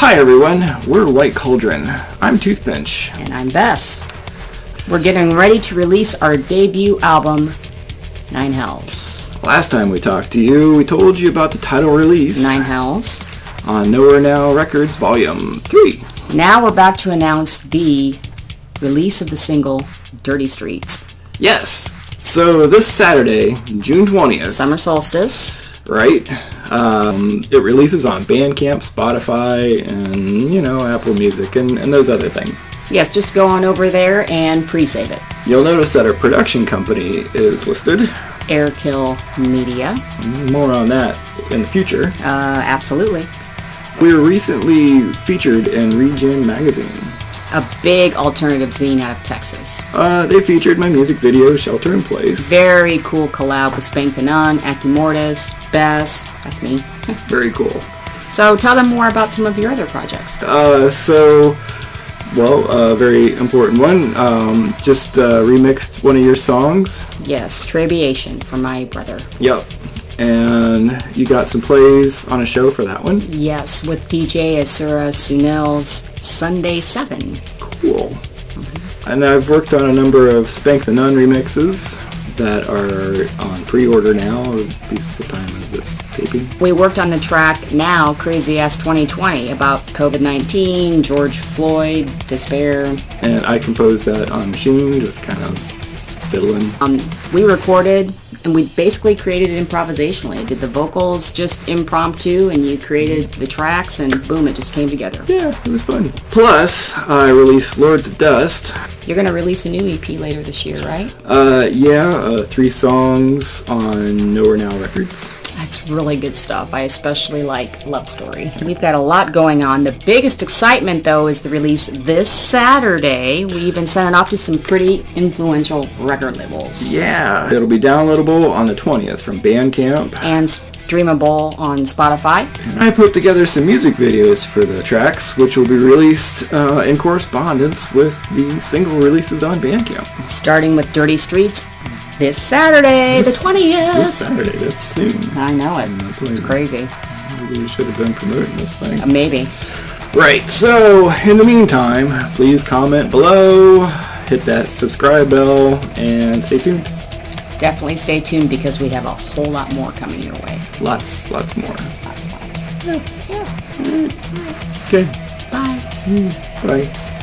Hi everyone, we're White Cauldron. I'm Toothpinch. And I'm Bess. We're getting ready to release our debut album, Nine Hells. Last time we talked to you, we told you about the title release Nine Hells. on Nowhere Now Records Volume 3. Now we're about to announce the release of the single, Dirty Streets. Yes, so this Saturday, June 20th, Summer solstice. right? Um, it releases on Bandcamp, Spotify, and, you know, Apple Music, and, and those other things. Yes, just go on over there and pre-save it. You'll notice that our production company is listed. Airkill Media. More on that in the future. Uh, absolutely. We were recently featured in Regen Magazine. A big alternative zine out of Texas. Uh, they featured my music video, Shelter in Place. Very cool collab with Spank the Nun, Acumortis, Bess. That's me. Very cool. So tell them more about some of your other projects. Uh, so, well, a very important one. Um, just uh, remixed one of your songs. Yes, Trabiation for my brother. Yep. And you got some plays on a show for that one. Yes, with DJ Asura Sunil's Sunday 7. Cool. And I've worked on a number of Spank the Nun remixes that are on pre-order now, at least at the time of this taping. We worked on the track Now Crazy Ass 2020 about COVID 19, George Floyd, despair. And I composed that on Maschine, just kind of fiddling. Um, we recorded and we basically created it improvisationally. Did the vocals just impromptu and you created the tracks and boom, it just came together. Yeah, it was fun. Plus, I released Lords of Dust. You're going to release a new EP later this year, right? Uh, yeah, uh, three songs on Nowhere Now Records. That's really good stuff. I especially like Love Story. We've got a lot going on. The biggest excitement, though, is the release this Saturday. We even sent it off to some pretty influential record labels. Yeah, it'll be downloadable on the 20th from Bandcamp. And streamable on Spotify. I put together some music videos for the tracks, which will be released uh, in correspondence with the single releases on Bandcamp. Starting with Dirty Streets this Saturday, the 20th. This Saturday, that's soon. I know it. That's It's crazy. Maybe we should have been promoting this thing. Uh, Maybe. Right, so in the meantime, please comment below, hit that subscribe bell, and stay tuned. Definitely stay tuned because we have a whole lot more coming your way. Lots, lots more. Lots, lots. Mm. Okay, Bye. Mm. bye.